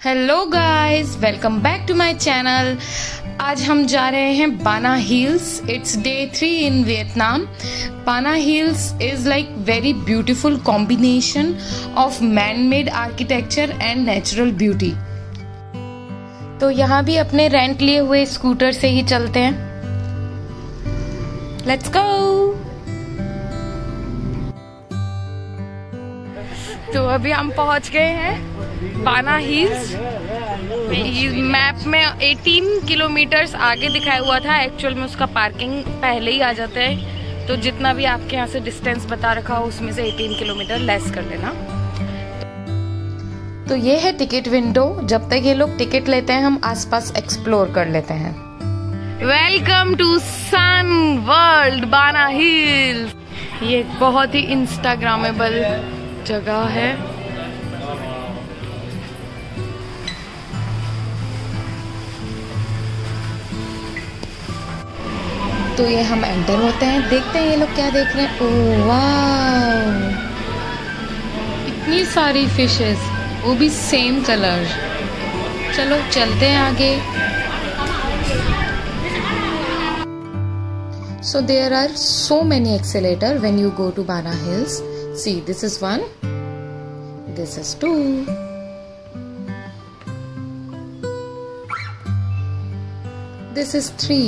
Hello guys welcome back to my channel आज हम जा रहे हैं Ba Na Hills it's day three in Vietnam Ba Na Hills is like very beautiful combination of man made architecture and natural beauty तो यहाँ भी अपने rent लिए हुए स्कूटर से ही चलते हैं. लेट्स गो तो अभी हम पहुँच गए हैं। Ba Na hills. मैप में 18 किलोमीटर्स आगे दिखाया हुआ था। एक्चुअल में उसका पार्किंग पहले ही आ जाता है। तो जितना भी आपके यहाँ से डिस्टेंस बता रखा हो उसमें से 18 किलोमीटर लेस कर लेना तो ये है टिकट विंडो जब तक ये लोग टिकट लेते हैं हम आसपास एक्सप्लोर कर लेते हैं। Welcome to Sun World Ba Na Hills ये बहुत ही इंस्टाग्रामेबल जगह है। तो ये हम एंटर होते हैं। देखते हैं ये लोग क्या देख रहे हैं। ओ वाह इतनी सारी फिशेस वो भी सेम कलर चलो, चलते हैं आगे। So there are so many accelerator when you go to Ba Na Hills see this is one this is two this is three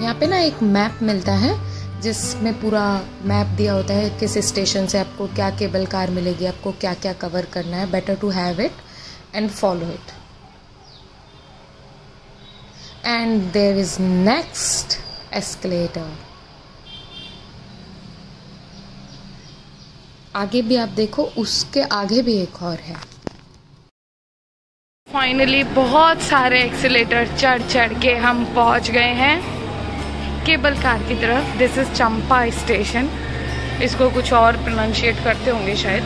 यहाँ पे ना एक मैप मिलता है, जिसमें पूरा मैप दिया होता है किस स्टेशन से आपको क्या केबल कार मिलेगी, आपको क्या क्या कवर करना है better to have it and follow it and there is next escalator आगे भी आप देखो, उसके आगे भी एक और है। फाइनली बहुत सारे एक्सीटर चढ़ चढ़ के हम पहुँच गए हैं। केबल कार की तरफ़। दिस इज़ चंपा स्टेशन इसको कुछ और प्रोनाउंशिएट करते होंगे शायद।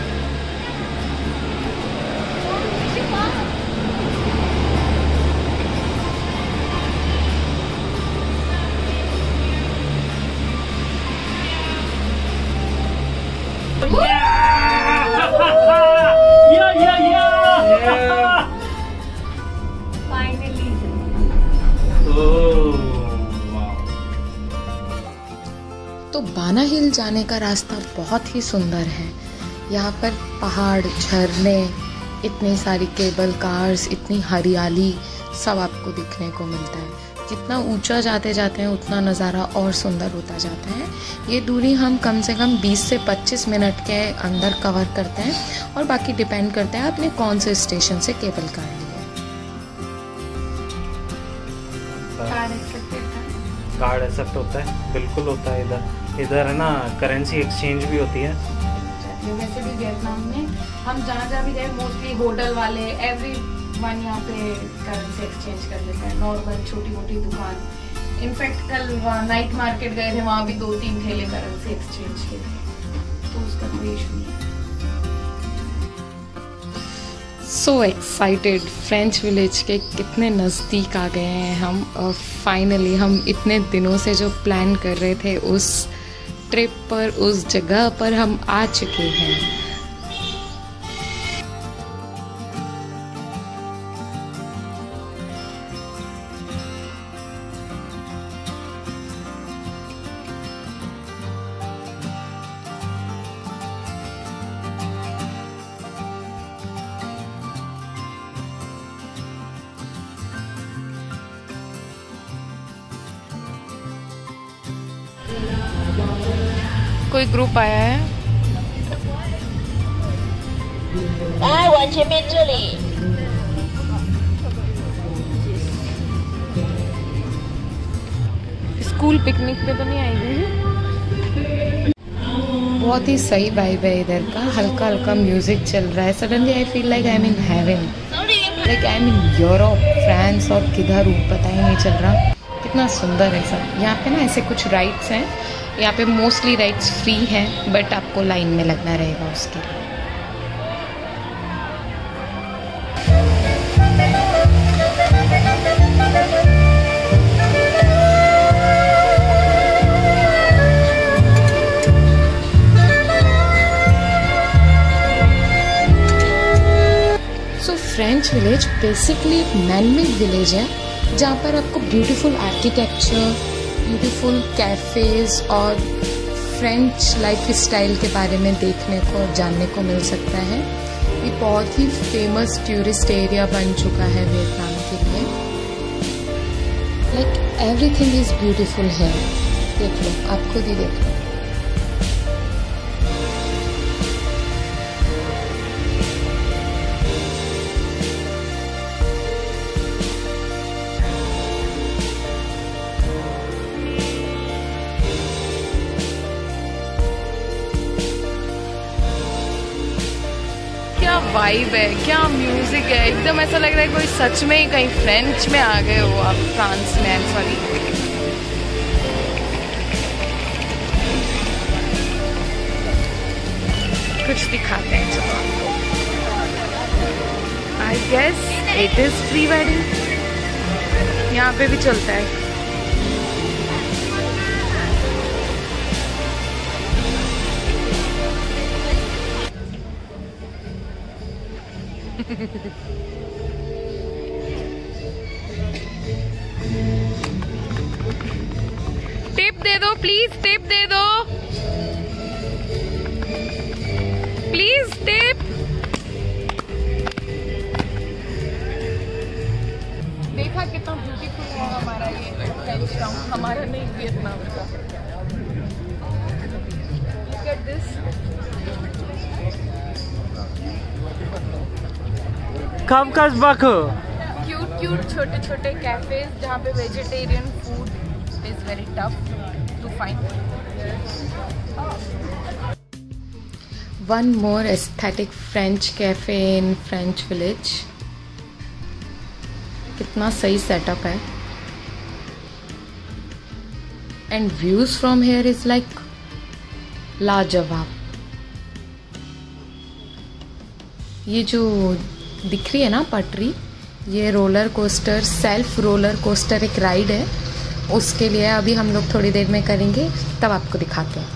तो हिल जाने का रास्ता बहुत ही सुंदर है। यहाँ पर पहाड़, झरने, इतनी सारी केबल कार्स, इतनी हरियाली सब आपको दिखने को मिलता है। जितना ऊँचा जाते जाते हैं, उतना नज़ारा और सुंदर होता जाता है। ये दूरी हम कम से कम 20 से 25 मिनट के अंदर कवर करते हैं और बाकी डिपेंड करता है आपने कौन से स्टेशन से केबल कार ली है। कार्ड एक्सेप्ट होता है। बिल्कुल होता है इधर। इधर है ना करेंसी एक्सचेंज भी होती है। वैसे भी वियतनाम में हम जहाँ जहाँ भी गए मोस्टली होटल वाले एवरी वन यहाँ पे करेंसी एक्सचेंज कर लेते हैं। नॉर्मल छोटी मोटी दुकान इनफैक्ट कल नाइट मार्केट गए थे वहाँ भी दो तीन ठेले करेंसी एक्सचेंज के। तो उसका कोई इशू नहीं सो एक्साइटेड फ्रेंच विलेज के कितने नज़दीक आ गए हैं हम। और फाइनली हम इतने दिनों से जो प्लान कर रहे थे उस ट्रिप पर उस जगह पर हम आ चुके हैं। ग्रुप आया है 来，往前面这里。 स्कूल पिकनिक पे तो नहीं आएगी बहुत ही सही वाइब है इधर का हल्का हल्का म्यूजिक चल रहा है suddenly I feel like I am in heaven like I am in Europe France और किधर हूँ पता ही नहीं चल रहा कितना सुंदर है सब यहाँ पे ना ऐसे कुछ राइड्स हैं यहाँ पे मोस्टली राइड्स फ्री हैं बट आपको लाइन में लगना रहेगा उसके लिए। फ्रेंच विलेज बेसिकली एक मैनमेड विलेज है, जहाँ पर आपको ब्यूटीफुल आर्किटेक्चर ब्यूटीफुल कैफ़ेज़ और फ्रेंच लाइफ स्टाइल के बारे में देखने को और जानने को मिल सकता है। ये बहुत ही फ़ेमस टूरिस्ट एरिया बन चुका है वियतनाम के लिए। लाइक एवरीथिंग इज़ ब्यूटीफुल है देख लो आप खुद ही देख लो। वाइब है, क्या म्यूज़िक है? एकदम ऐसा लग रहा है कोई सच में ही कहीं फ्रेंच में आ गए हो आप फ्रांस में सॉरी कुछ दिखाते हैं चलो आपको। I guess it is pre wedding यहाँ पे भी चलता है। टिप दे दो प्लीज़ टिप दे दो। प्लीज़ टिप देखा कितना ब्यूटीफुल है हमारा ये फ्रेंच हमारा नहीं वियतनाम का। Look. Kafkas Baku. Cute cute छोटे छोटे कैफेज जहाँ पे vegetarian food is very tough to find one more aesthetic French cafe in French village. कितना सही सेटअप है and views from here is like लाजवाब ये जो दिख रही है ना पटरी? ये roller coaster self roller coaster एक राइड है। उसके लिए अभी हम लोग थोड़ी देर में करेंगे, तब आपको दिखाते हैं.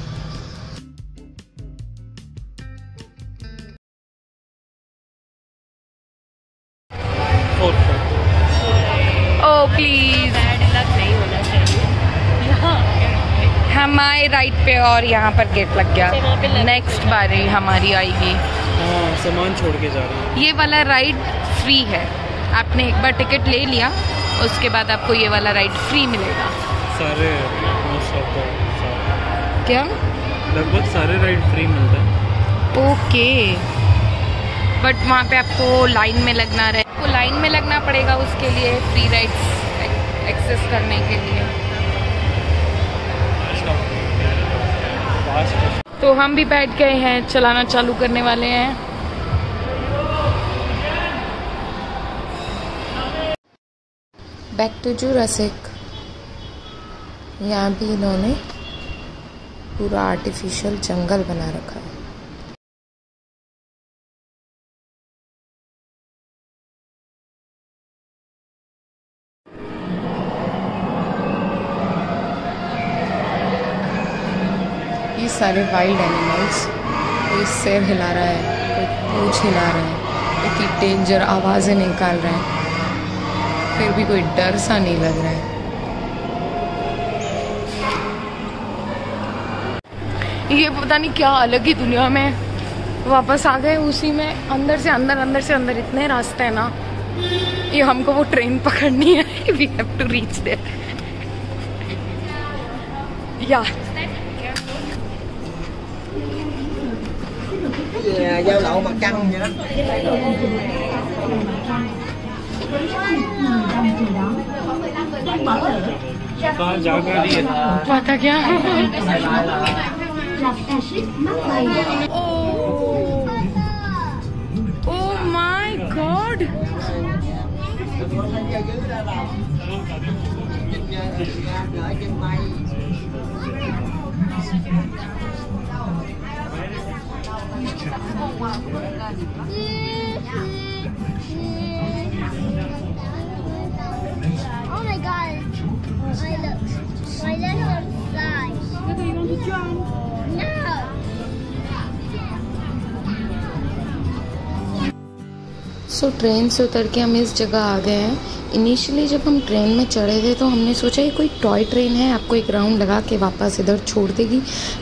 प्लीज़ चाहिए हमारे राइट पे और यहाँ पर गेट लग गया। नेक्स्ट बारी हमारी आएगी। हाँ सामान छोड़ के जा रहे हैं। ये वाला राइड फ्री है। आपने एक बार टिकट ले लिया उसके बाद आपको ये वाला राइड फ्री मिलेगा। सारे सारे। क्या? लगभग सारे राइड फ्री मिलते हैं। ओके। बट वहाँ पे आपको लाइन में लगना रहे आपको लाइन में लगना पड़ेगा उसके लिए फ्री राइड्स एक्सेस करने के लिए। फास्ट तो हम भी बैठ गए हैं, चलाना चालू करने वाले हैं। बैक टू जू रसिक यहाँ भी इन्होंने पूरा आर्टिफिशियल जंगल बना रखा है। सारे वाइल्ड एनिमल्स कोई सिर हिला रहा है, कोई पूछ हिला रहा है, इतनी डेंजर आवाज़ें निकाल रहे हैं, फिर भी कोई डर सा नहीं लग रहा है। ये पता नहीं क्या अलग ही दुनिया में वापस आ गए उसी में, अंदर से अंदर अंदर से अंदर, इतने रास्ते हैं ना, ये हमको वो ट्रेन पकड़नी है we have to reach there या giao lậu mặt trăng vậy đó कहाँ जाकर रही है पता क्या ओ my god gửi chân mây Oh my god. My, my legs are fly. Look, you want to jump? No. सो ट्रेन से उतर के हम इस जगह आ गए हैं। इनिशियली जब हम ट्रेन में चढ़े थे तो हमने सोचा, ये कोई टॉय ट्रेन है, आपको एक राउंड लगा के वापस इधर छोड़ देगी।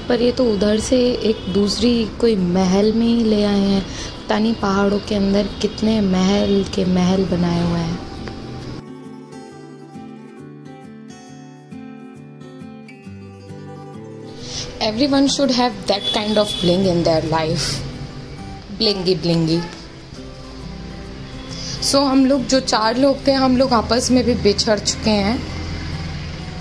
पर ये तो उधर से एक दूसरी कोई महल में ही ले आए हैं। पता नहीं पहाड़ों के अंदर कितने महल के महल बनाए हुए हैं। Everyone should have that kind of bling in their life blingy blingy सो हम लोग जो चार लोग थे, हम लोग आपस में भी बिछड़ चुके हैं।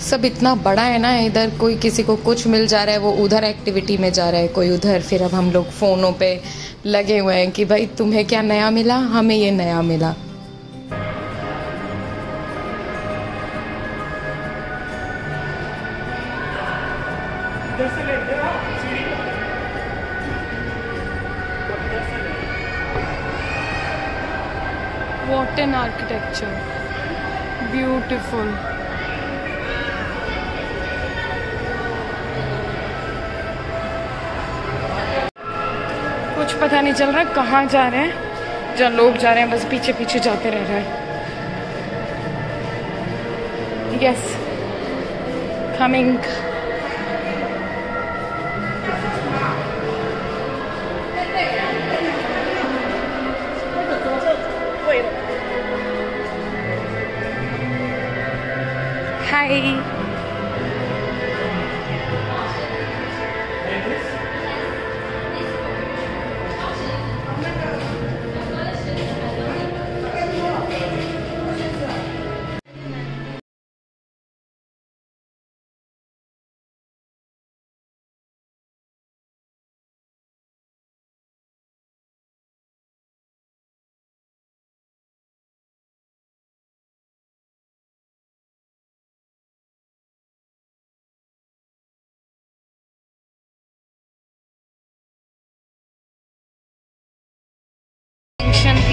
सब इतना बड़ा है ना, इधर कोई किसी को कुछ मिल जा रहा है, वो उधर एक्टिविटी में जा रहा है, कोई उधर। फिर अब हम लोग फ़ोनों पे लगे हुए हैं कि भाई, तुम्हें क्या नया मिला? हमें ये नया मिला। What an architecture. Beautiful. कुछ पता नहीं चल रहा कहाँ जा रहे हैं, जहाँ लोग जा रहे हैं, बस पीछे पीछे जाते रह रहे हैं yes coming hi Bye.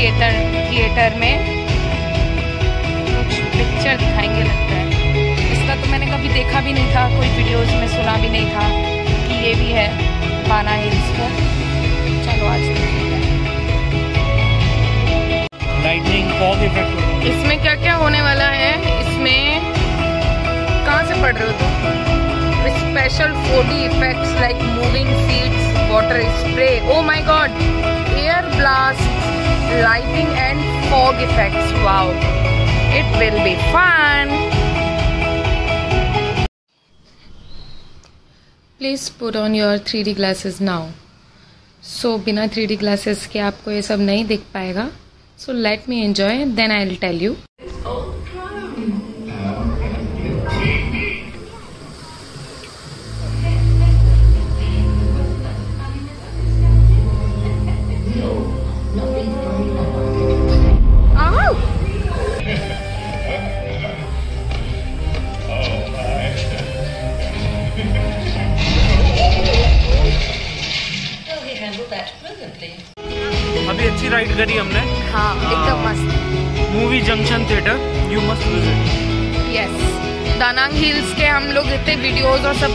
Theatre theatre में कुछ पिक्चर दिखाएँगे लगता है। इसका तो मैंने कभी देखा भी नहीं था कोई वीडियोस में सुना भी नहीं था कि ये भी है बाना हिल्स पर चलो आज लाइटनिंग इसमें क्या क्या होने वाला है? इसमें कहाँ से पढ़ रहे हो तुम? Special 4D effects like moving seats water spray oh my god air blast lighting and fog effects. Wow. It will be fun. Put on your three D glasses now so बिना थ्री डी ग्लासेस के आपको ये सब नहीं दिख पाएगा. So let me enjoy then I will tell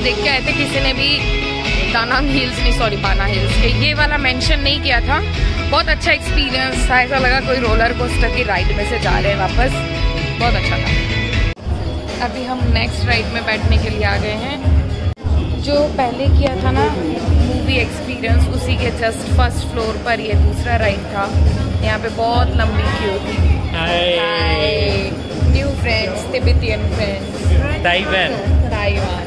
देख के आए थे किसी ने भी दानांग हिल्स नहीं सॉरी बाना हिल्स के। ये वाला मेंशन नहीं किया था। बहुत अच्छा एक्सपीरियंस था। ऐसा लगा कोई रोलर कोस्टर की राइड में से जा रहे हैं वापस। बहुत अच्छा था। अभी हम नेक्स्ट राइड में बैठने के लिए आ गए हैं। जो पहले किया था ना मूवी एक्सपीरियंस उसी के जस्ट फ़र्स्ट फ्लोर पर ये दूसरा राइड था। यहाँ पे बहुत लंबी क्यू थी। New friends Tibetan friends Taiwan Taiwan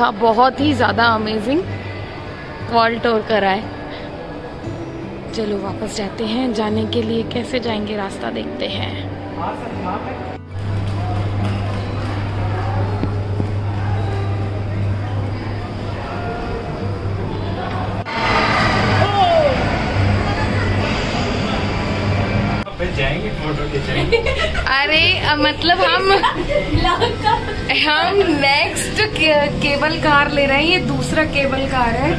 था, बहुत ही ज़्यादा अमेजिंग वर्ल्ड टूर कराए चलो वापस जाते हैं, जाने के लिए कैसे जाएँगे रास्ता देखते हैं। जाएँगे फ़ोटो खिंचाएँगे मतलब हम हम नेक्स्ट केबल कार ले रहे हैं। ये दूसरा केबल कार है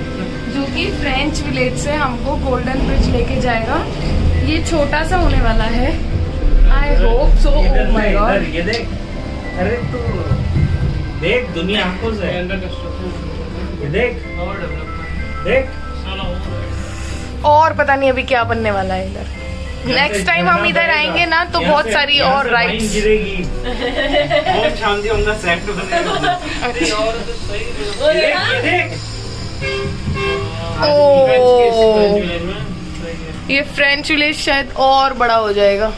जो कि फ्रेंच विलेज से हमको गोल्डन ब्रिज लेके जाएगा। ये छोटा सा होने वाला है। I hope so oh my god ये देख। अरे तू देख दुनिया आँखों से ये देख। देख। और पता नहीं अभी क्या बनने वाला है इधर। नेक्स्ट टाइम हम इधर आएँगे ना तो बहुत सारी और राइड्स सेट बनेगा ये फ्रेंच विलेज शायद और बड़ा हो जाएगा।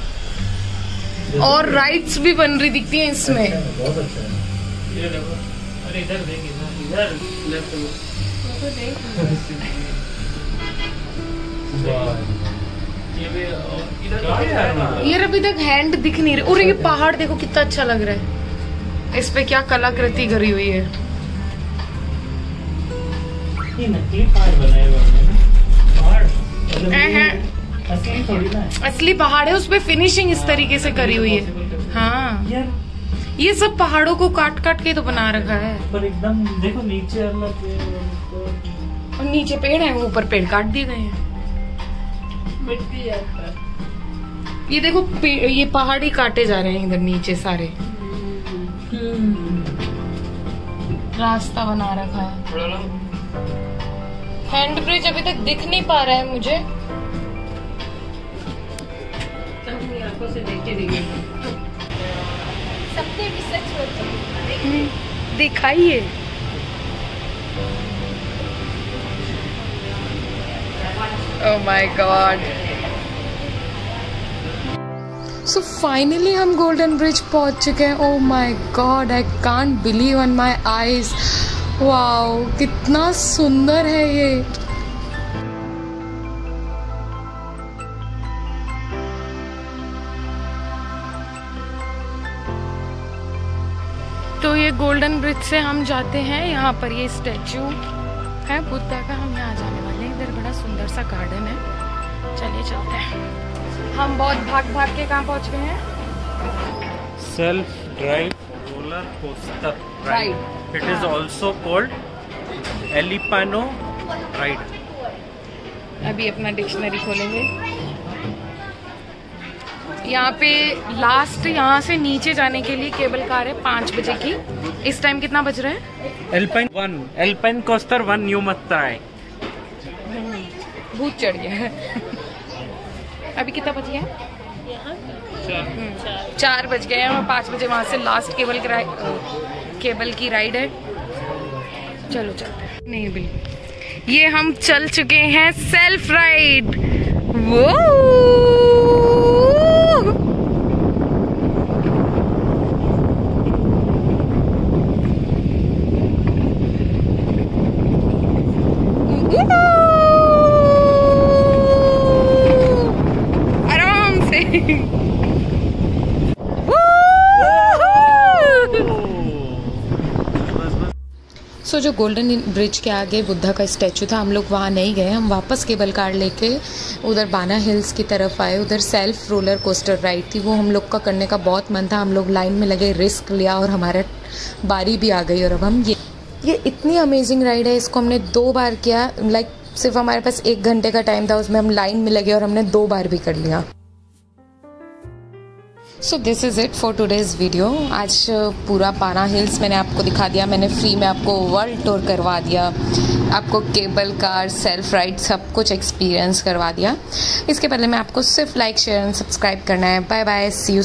और राइड्स भी बन रही दिखती हैं इसमें। बहुत अच्छा है। ये अभी तक हैंड दिख नहीं रही। और ये पहाड़ देखो कितना अच्छा लग रहा है। इस पे क्या कलाकृति करी हुई है। हैं। मतलब। असली थोड़ी ना असली पहाड़ है उसपे फिनिशिंग इस तरीके से करी हुई है। हाँ। ये सब पहाड़ों को काट काट के तो बना रखा है। पर एकदम देखो नीचे और नीचे पेड़ है ऊपर पेड़ काट दिए गए हैं। ये देखो ये पहाड़ काटे जा रहे हैं इधर नीचे सारे। रास्ता बना रखा है। हैंड ब्रिज अभी तक दिख नहीं पा रहा है मुझे। दिखाइए। Oh my god. So finally हम गोल्डन ब्रिज पहुँच चुके हैं। ओ my god I can't believe on my eyes wow कितना सुंदर है ये। तो ये गोल्डन ब्रिज से हम जाते हैं। यहाँ पर ये स्टैचू है बुद्धा का। हम यहाँ जाने सुंदर सा गार्डन है। चलिए चलते हैं। हम बहुत भाग भाग के कहाँ पहुँच गए हैं? Self drive roller coaster Ride. It is also called एलिपानो ride अभी अपना डिक्शनरी खोलेंगे। यहाँ पे लास्ट यहाँ से नीचे जाने के लिए केबल कार है पाँच बजे की। इस टाइम कितना बज रहा है? Alpine one alpine coaster one new मत्ताई भूत चढ़ गया है। अभी कितना बज गया है? हम्म, चार बज गए हैं और पाँच बजे वहाँ से लास्ट केबल की केबल की राइड है। चलो चलते नहीं बिल्कुल। ये हम चल चुके हैं सेल्फ राइड वो आराम से सो जो गोल्डन ब्रिज के आगे बुद्धा का स्टैचू था, हम लोग वहाँ नहीं गए। हम वापस केबल कार लेके उधर बाना हिल्स की तरफ़ आए। उधर सेल्फ रोलर कोस्टर राइड थी। वो हम लोग का करने का बहुत मन था। हम लोग लाइन में लगे, रिस्क लिया और हमारा बारी भी आ गई और अब हम ये ये इतनी अमेजिंग राइड है। इसको हमने दो बार किया। लाइक सिर्फ़ हमारे पास एक घंटे का टाइम था। उसमें हम लाइन में लगे और हमने दो बार भी कर लिया। So this is it for today's video आज पूरा पाना हिल्स मैंने आपको दिखा दिया। मैंने फ्री में आपको वर्ल्ड टूर करवा दिया। आपको केबल कार सेल्फ राइड सब कुछ एक्सपीरियंस करवा दिया। इसके पहले मैं आपको सिर्फ़ लाइक शेयर एंड सब्सक्राइब करना है। Bye bye C you